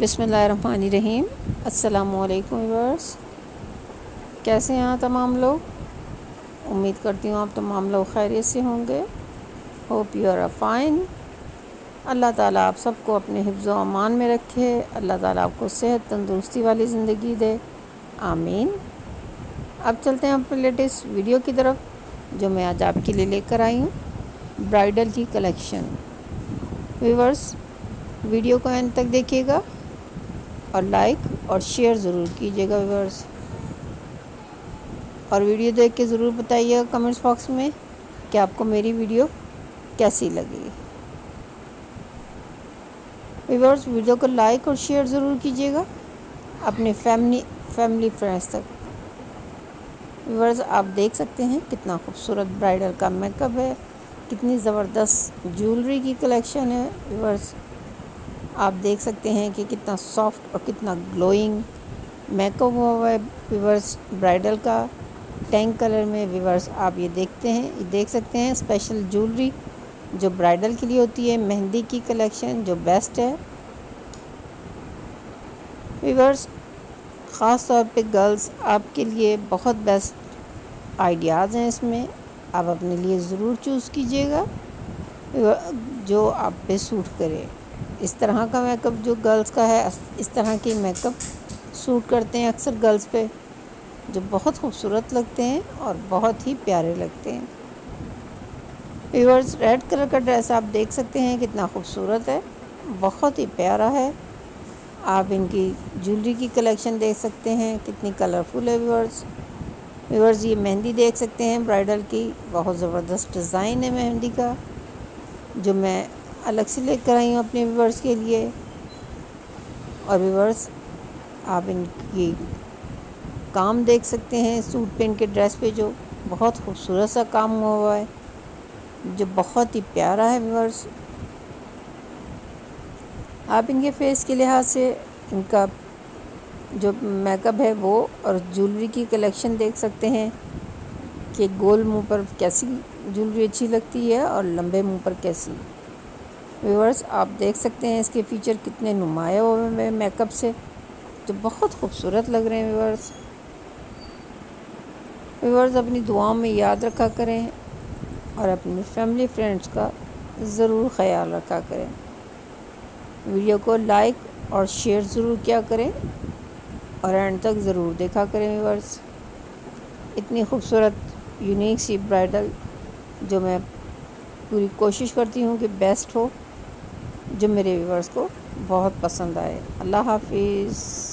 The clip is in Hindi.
बिसमीम असलकुम वर्स कैसे हैं तमाम लोग? उम्मीद करती हूँ आप तमाम लोग खैरियत से होंगे। Hope you are fine. अल्लाह ताला आप सबको अपने हिफ्ज़ अमान में रखे। अल्लाह ताला आपको सेहत तंदुरुस्ती वाली ज़िंदगी दे। आमीन। अब चलते हैं अपने लेटेस्ट वीडियो की तरफ़, जो मैं आज आपके लिए लेकर आई हूँ। ब्राइडल की कलेक्शन। व्यूवर्स वीडियो को एंड तक देखिएगा। और लाइक और शेयर ज़रूर कीजिएगा व्यूवर्स और वीडियो देख के ज़रूर बताइएगा कमेंट्स बॉक्स में कि आपको मेरी वीडियो कैसी लगी। व्यूवर्स वीडियो को लाइक और शेयर ज़रूर कीजिएगा अपने फैमिली फैमिली फ्रेंड्स तक। व्यूवर्स आप देख सकते हैं कितना खूबसूरत ब्राइडल का मेकअप है, कितनी ज़बरदस्त ज्वेलरी की कलेक्शन है। व्यूवर्स आप देख सकते हैं कि कितना सॉफ्ट और कितना ग्लोइंग। मेकअप हुआ हुआ है विवर्स ब्राइडल का टैंक कलर में विवर्स आप ये देखते हैं, ये देख सकते हैं। स्पेशल ज्वेलरी जो ब्राइडल के लिए होती है, मेहंदी की कलेक्शन जो बेस्ट है। विवर्स, ख़ास तौर पे गर्ल्स, आपके लिए बहुत बेस्ट आइडियाज़ हैं इसमें। आप अपने लिए ज़रूर चूज़ कीजिएगा, जो आप पे सूट करे। इस तरह का मेकअप जो गर्ल्स का है इस तरह के मेकअप सूट करते हैं अक्सर गर्ल्स पे, जो बहुत खूबसूरत लगते हैं और बहुत ही प्यारे लगते हैं। व्यूवर्स रेड कलर का ड्रेस आप देख सकते हैं कितना खूबसूरत है, बहुत ही प्यारा है। आप इनकी ज्वेलरी की कलेक्शन देख सकते हैं, कितनी कलरफुल है व्यूवर्स व्यूवर्स ये मेहंदी देख सकते हैं ब्राइडल की, बहुत ज़बरदस्त डिज़ाइन है मेहंदी का, जो मैं अलग से लेकर आई हूँ अपने व्यूवर्स के लिए। और व्यूवर्स, आप इनकी काम देख सकते हैं, सूट पे इनके ड्रेस पे जो बहुत खूबसूरत सा काम हुआ हुआ है, जो बहुत ही प्यारा है व्यूवर्स। आप इनके फेस के लिहाज से इनका जो मेकअप है वो और ज्वेलरी की कलेक्शन देख सकते हैं कि गोल मुँह पर कैसी ज्वेलरी अच्छी लगती है और लंबे मुँह पर कैसी। व्यूवर्स आप देख सकते हैं इसके फीचर कितने नुमाया हुए हैं मेकअप से तो बहुत खूबसूरत लग रहे हैं व्यूवर्स व्यूवर्स अपनी दुआओं में याद रखा करें और अपनी फैमिली फ्रेंड्स का ज़रूर ख्याल रखा करें। वीडियो को लाइक और शेयर ज़रूर किया करें और एंड तक ज़रूर देखा करें व्यूवर्स इतनी खूबसूरत यूनिक सी ब्राइडल जो मैं पूरी कोशिश करती हूँ कि बेस्ट हो। जो मेरे व्यूवर्स को बहुत पसंद आए। अल्लाह हाफिज़।